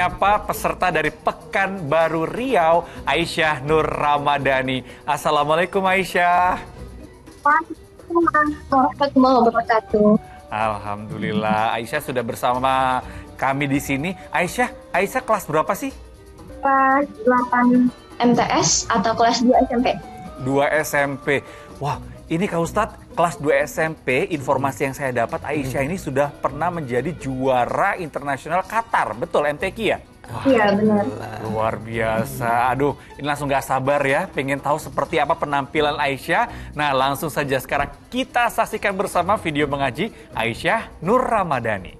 Siapa peserta dari Pekanbaru Riau, Aisyah Nur Ramadhani. Assalamualaikum Aisyah. Wabarakatuh. Alhamdulillah, Aisyah sudah bersama kami di sini. Aisyah, Aisyah kelas berapa sih? Kelas 8 MTS atau kelas 2 SMP? 2 SMP. Wah, ini Kak Ustadz, kelas 2 SMP, informasi yang saya dapat Aisyah ini sudah pernah menjadi juara internasional Qatar. Betul, MTQ ya? Iya, benar. Luar biasa. Aduh, ini langsung gak sabar ya. Pengen tahu seperti apa penampilan Aisyah. Nah, langsung saja sekarang kita saksikan bersama video mengaji Aisyah Nur Ramadhani.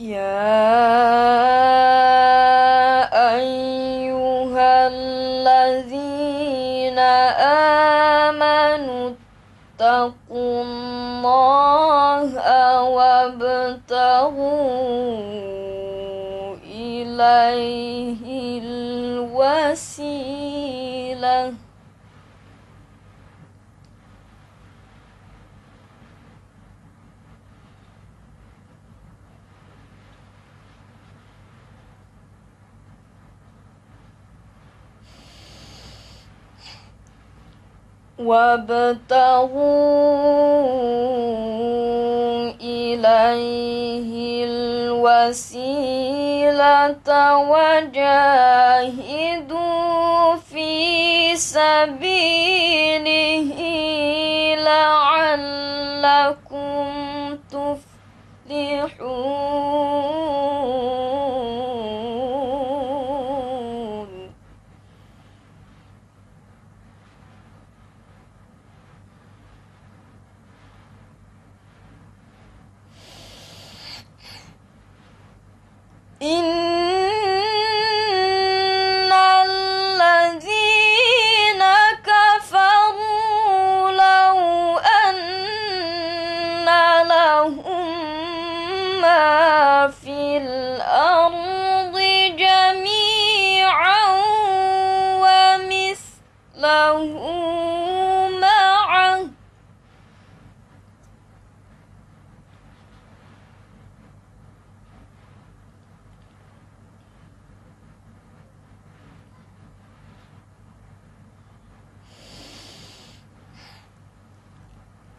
يا أيها الذين آمنوا اتقوا الله وابتغوا إليه وابتغوا إليه الوسيلة وجاهدوا في سبيله لعلكم تفلحون.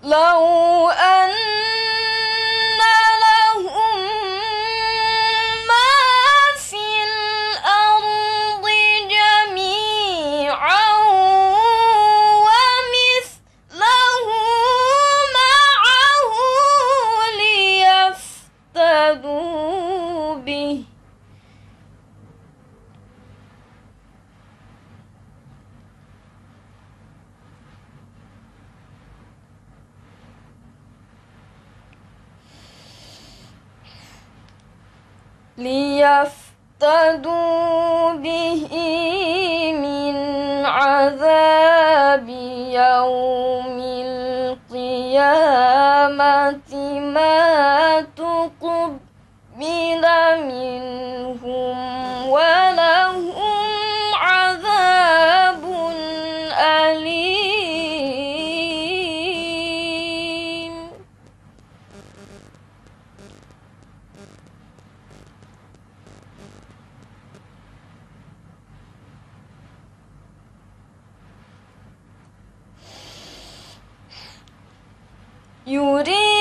لو ليفتدوا به من عذاب يوم القيامة. ما 有的。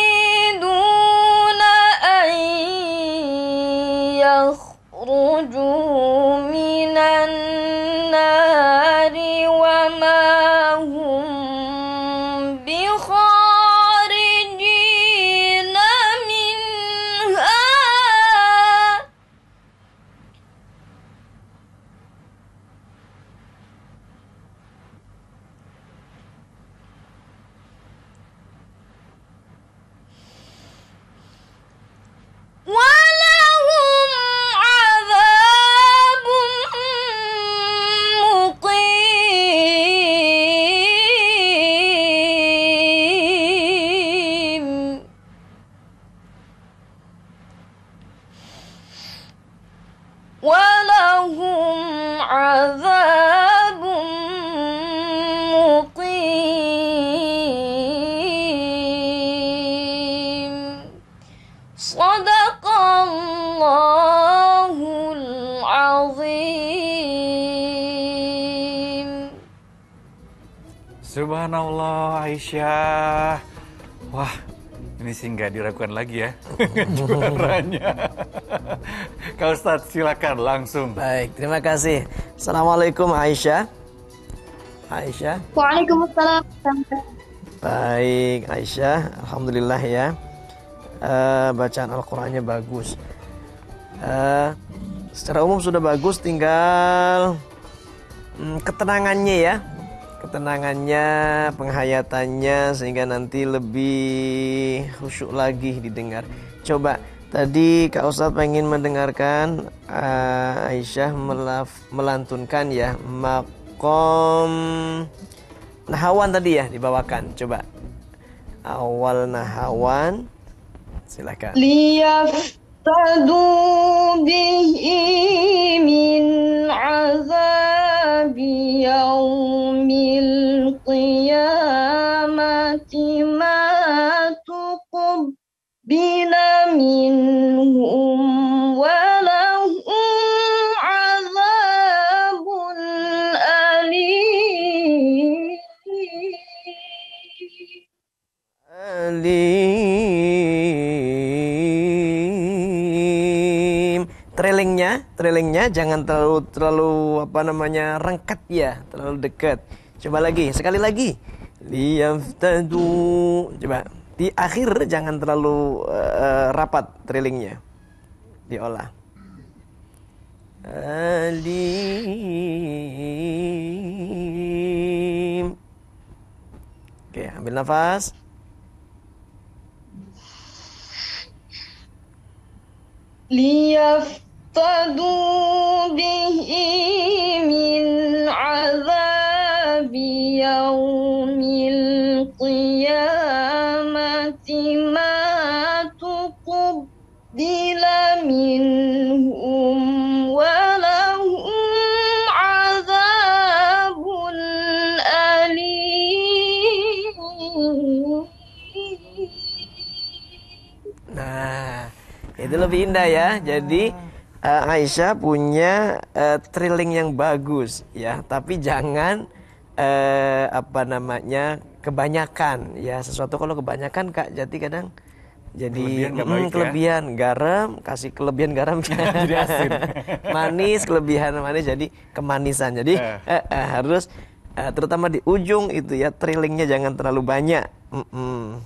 عذاب مقيم. صدق الله العظيم. Subhanallah Aisyah Wah ini sih nggak diragukan lagi ya juaranya. Kak Ustadz silakan langsung. Baik, terima kasih. Assalamualaikum Aisyah. Aisyah. Waalaikumsalam. Baik, Aisyah. Alhamdulillah ya. Eh, bacaan Al-Qur'annya bagus. Eh, secara umum sudah bagus, tinggal mm, ketenangannya ya Ketenangannya, penghayatannya sehingga nanti lebih khusyuk lagi didengar. Coba tadi Kak Ustadz pengen mendengarkan eh, Aisyah melaf- melantunkan ya makom Nahawan tadi ya dibawakan. Coba. Awal Nahawan. Silakan. ليفتدوا به من عذاب يوم القيامة ما تقبل منهم ولهم عذاب أليم Alim. Trailingnya, trailingnya jangan terlalu terlalu apa namanya rengket ya, terlalu dekat. Coba lagi, sekali lagi. Liyaftadu. Coba di akhir jangan terlalu uh, rapat trillingnya. Diolah. Alim. Oke, ambil nafas. Liyaftadu bihi يوم القيامة ما تقبل منهم ولهم عذاب أليم Nah, itu lebih indah ya. Jadi eh, Aisyah punya eh, thrilling yang bagus ya, tapi jangan eh, apa namanya kebanyakan ya. Sesuatu kalau kebanyakan Kak Jati kadang jadi Kelebihan mm, baik ya. kelebihan garam, kasih kelebihan garam Jadi asin. manis, kelebihan manis jadi kemanisan. Jadi Eh. eh, eh, harus eh, terutama di ujung itu ya thrillingnya jangan terlalu banyak. Mm-mm.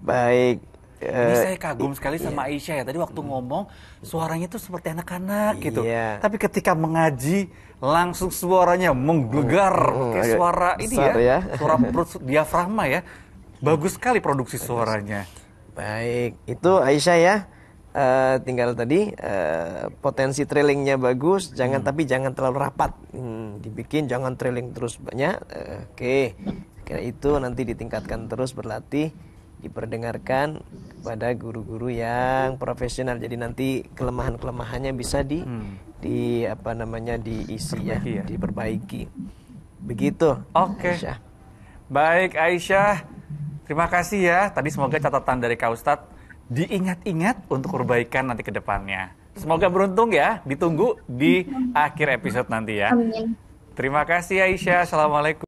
Baik. Ini eh, saya kagum sekali sama Aisyah ya. Tadi waktu ngomong suaranya tuh seperti anak-anak gitu. Iya. Tapi ketika mengaji langsung suaranya menggelegar Hmm, kayak agak suara ini besar ya, ya. suara perut diafragma ya. Bagus sekali produksi suaranya. Baik, itu Aisyah ya. Eh, tinggal tadi eh, potensi trailingnya bagus, jangan tapi jangan terlalu rapat. Hmm, dibikin jangan trailing terus banyak. Eh, Oke, kira itu nanti ditingkatkan terus berlatih, diperdengarkan kepada guru-guru yang profesional. Jadi nanti kelemahan-kelemahannya bisa di di apa namanya diisi ya, Perbaiki ya. diperbaiki. Begitu. Oke. Aisyah. Baik Aisyah, terima kasih ya. Tadi semoga catatan dari Kak Ustadz diingat-ingat untuk perbaikan nanti ke depannya. Semoga beruntung ya, ditunggu di akhir episode nanti ya. Amin. Terima kasih Aisyah, Assalamualaikum.